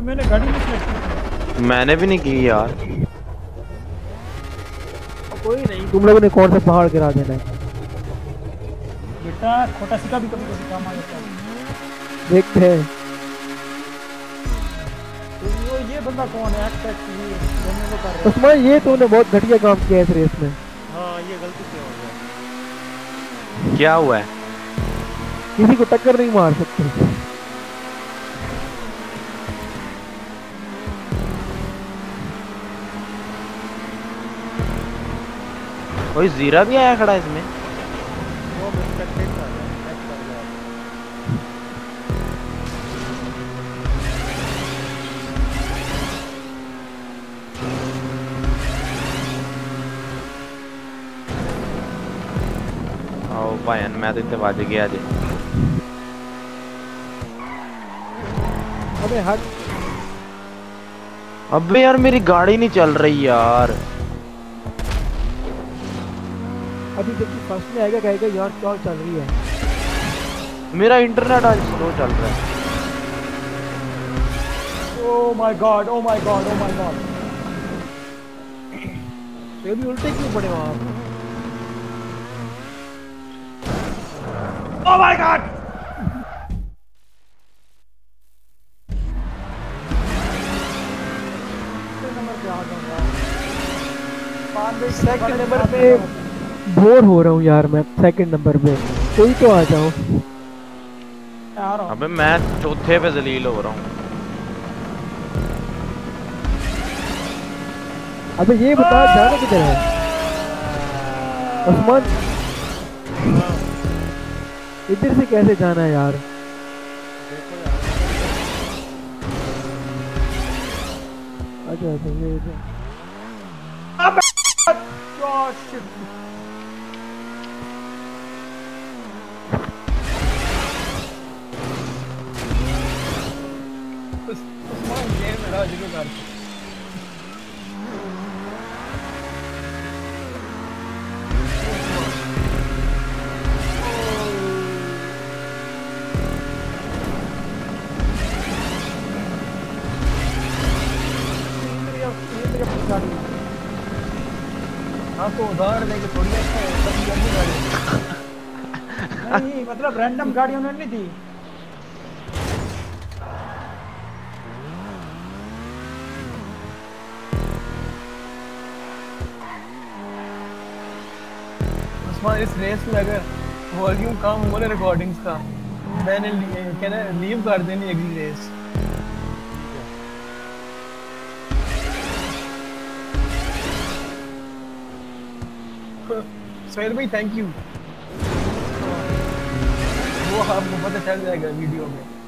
मैंने गाड़ी में सिलेक्ट की मैंने भी नहीं की यार। कोई नहीं। तुम लोगों ने कौन सा पहाड़ गिरा देना? है बेटा खोटा सिक्का भी कभी कभी काम आ जाता है। देखते हैं। तो वो ये बंदा कौन है? एक्ट एक्ट ये दोनों को कर रहा है। उस्मान ये तूने बहुत घटिया काम किया है इस रेस में। हाँ ये गलती से हो गया। क्या हुआ है? किसी को टक्कर नहीं मार सकते। कोई जीरा भी आया खड़ा इसमें? भाई मैं तो इतने बज गया जी अबे हट। अबे यार मेरी गाड़ी नहीं चल रही यार। अभी जब तू फ़र्स्ट में आएगा कहेगा यार क्या चल रही है? मेरा इंटरनेट आज स्लो चल रहा है। ओ my god oh my god oh my god ये भी उल्टे क्यों पड़े वहाँ? ओ माय गॉड नंबर पे आ जाऊँगा सेकंड नंबर पे बोर हो रहा हूँ यार मैं सेकंड नंबर पे। कोई तो आ जाओ आ रहा हूँ अबे मैं चौथे पे जलील हो रहा हूँ। अबे ये बता जाना किधर है? उस्मान। इधर से कैसे जाना है यार? अच्छा अच्छा ये हाँ तो थोड़ी अच्छा है नहीं मतलब रैंडम गाड़ी उन्होंने नहीं दी उस्मान इस रेस में अगर वॉल्यूम कम हो रहा रिकॉर्डिंग्स का, मैंने कहना लीव कर देनी अगली रेस सोहेल भाई थैंक यू वो आपको पता चल जाएगा वीडियो में।